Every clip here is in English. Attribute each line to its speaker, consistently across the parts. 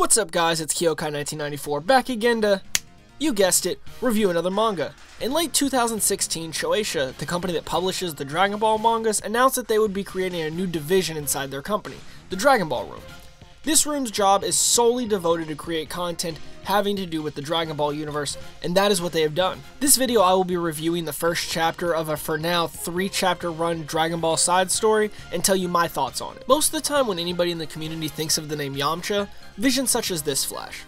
Speaker 1: What's up guys, it's KihoKai1994 back again to, you guessed it, review another manga. In late 2016, Shueisha, the company that publishes the Dragon Ball mangas, announced that they would be creating a new division inside their company, the Dragon Ball Room. This room's job is solely devoted to create content having to do with the Dragon Ball universe, and that is what they have done. This video I will be reviewing the first chapter of a for now three chapter run Dragon Ball side story and tell you my thoughts on it. Most of the time when anybody in the community thinks of the name Yamcha, visions such as this flash.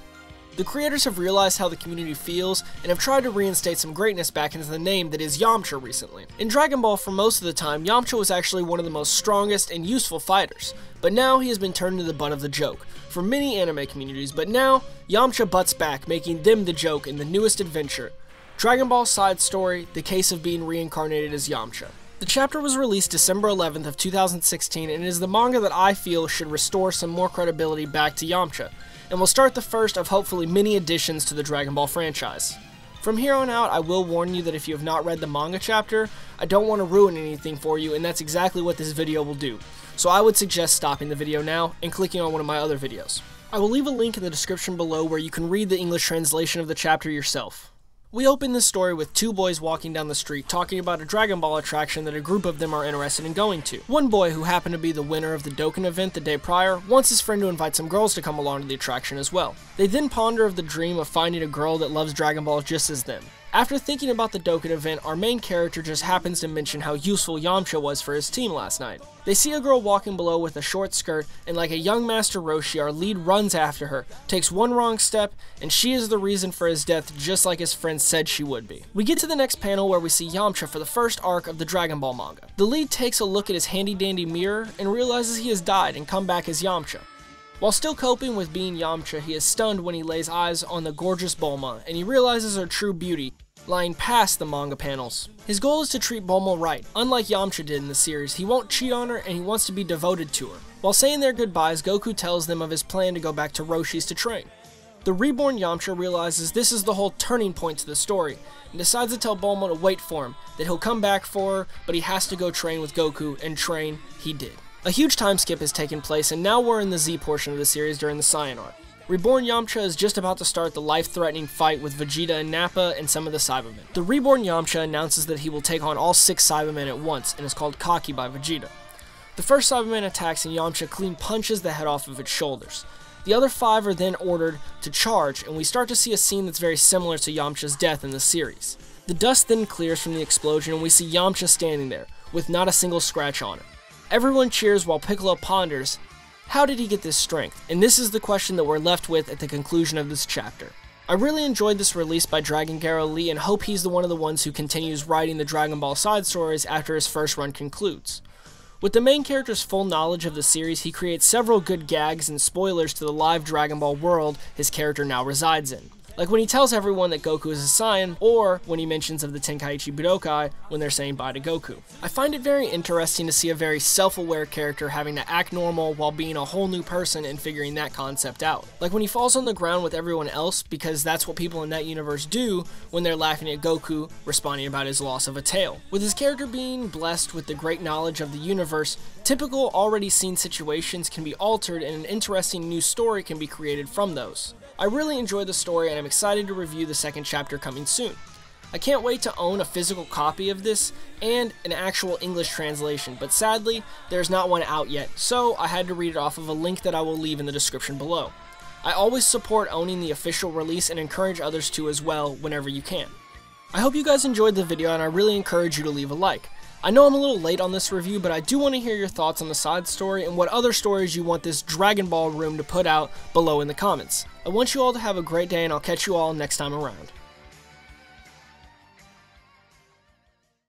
Speaker 1: The creators have realized how the community feels and have tried to reinstate some greatness back into the name that is Yamcha recently. In Dragon Ball, for most of the time, Yamcha was actually one of the most strongest and useful fighters, but now he has been turned into the butt of the joke for many anime communities, but now Yamcha butts back, making them the joke in the newest adventure, Dragon Ball Side Story, The Case of Being Reincarnated as Yamcha. The chapter was released December 11th of 2016 and is the manga that I feel should restore some more credibility back to Yamcha, and will start the first of hopefully many additions to the Dragon Ball franchise. From here on out, I will warn you that if you have not read the manga chapter, I don't want to ruin anything for you, and that's exactly what this video will do. So I would suggest stopping the video now and clicking on one of my other videos. I will leave a link in the description below where you can read the English translation of the chapter yourself. We open this story with two boys walking down the street talking about a Dragon Ball attraction that a group of them are interested in going to. One boy, who happened to be the winner of the Dokkan event the day prior, wants his friend to invite some girls to come along to the attraction as well. They then ponder of the dream of finding a girl that loves Dragon Ball just as them. After thinking about the Dokkan event, our main character just happens to mention how useful Yamcha was for his team last night. They see a girl walking below with a short skirt, and like a young Master Roshi, our lead runs after her, takes one wrong step, and she is the reason for his death just like his friend said she would be. We get to the next panel where we see Yamcha for the first arc of the Dragon Ball manga. The lead takes a look at his handy dandy mirror and realizes he has died and come back as Yamcha. While still coping with being Yamcha, he is stunned when he lays eyes on the gorgeous Bulma, and he realizes her true beauty, lying past the manga panels. His goal is to treat Bulma right. Unlike Yamcha did in the series, he won't cheat on her and he wants to be devoted to her. While saying their goodbyes, Goku tells them of his plan to go back to Roshi's to train. The reborn Yamcha realizes this is the whole turning point to the story, and decides to tell Bulma to wait for him, that he'll come back for her, but he has to go train with Goku, and train he did. A huge time skip has taken place, and now we're in the Z portion of the series during the Saiyan arc. Reborn Yamcha is just about to start the life-threatening fight with Vegeta and Nappa and some of the Saibamen. The Reborn Yamcha announces that he will take on all six Saibamen at once and is called Kaki by Vegeta. The first Saibaman attacks and Yamcha clean punches the head off of its shoulders. The other five are then ordered to charge, and we start to see a scene that's very similar to Yamcha's death in the series. The dust then clears from the explosion, and we see Yamcha standing there, with not a single scratch on it. Everyone cheers while Piccolo ponders how did he get this strength? And this is the question that we're left with at the conclusion of this chapter. I really enjoyed this release by Dragon Garow Lee and hope he's the one of the ones who continues writing the Dragon Ball side stories after his first run concludes. With the main character's full knowledge of the series, he creates several good gags and spoilers to the live Dragon Ball world his character now resides in. Like when he tells everyone that Goku is a Saiyan, or when he mentions of the Tenkaichi Budokai when they're saying bye to Goku. I find it very interesting to see a very self-aware character having to act normal while being a whole new person and figuring that concept out. Like when he falls on the ground with everyone else because that's what people in that universe do when they're laughing at Goku responding about his loss of a tail. With his character being blessed with the great knowledge of the universe, typical already seen situations can be altered and an interesting new story can be created from those. I really enjoyed the story and I'm excited to review the second chapter coming soon. I can't wait to own a physical copy of this and an actual English translation, but sadly, there's not one out yet, so I had to read it off of a link that I will leave in the description below. I always support owning the official release and encourage others to as well whenever you can. I hope you guys enjoyed the video and I really encourage you to leave a like. I know I'm a little late on this review, but I do want to hear your thoughts on the side story and what other stories you want this Dragon Ball room to put out below in the comments. I want you all to have a great day and I'll catch you all next time around.